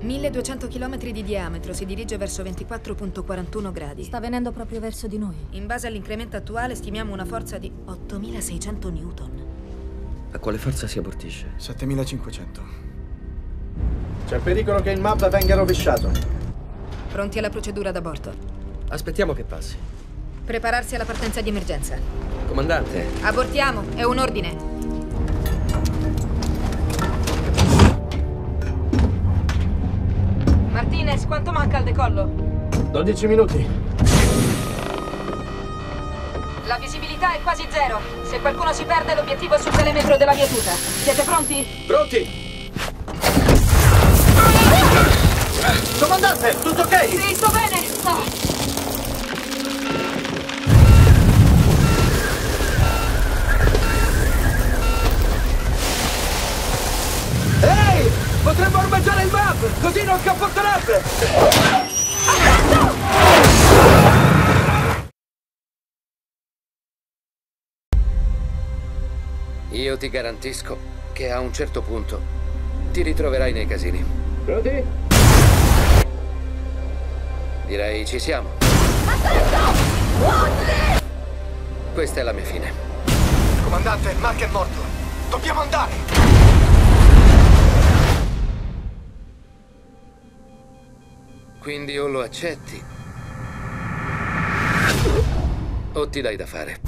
1200 km di diametro, si dirige verso 24.41 gradi. Sta venendo proprio verso di noi. In base all'incremento attuale stimiamo una forza di 8600 newton. A quale forza si abortisce? 7500. C'è il pericolo che il MAP venga rovesciato. Pronti alla procedura da bordo. Aspettiamo che passi. Prepararsi alla partenza di emergenza. Comandante, Abortiamo, è un ordine. Martinez, quanto manca al decollo? 12 minuti. La visibilità è quasi zero. Se qualcuno si perde, l'obiettivo è sul telemetro della mia tuta. Siete pronti? Pronti? Comandante, tutto ok? Sì, sto bene! Oh. Potremmo ormeggiare il MAP, così non cappotterebbe! io ti garantisco che a un certo punto ti ritroverai nei casini. Pronti? Direi ci siamo. Questa è la mia fine. Comandante, Mark è morto. Dobbiamo andare! Quindi o lo accetti o ti dai da fare.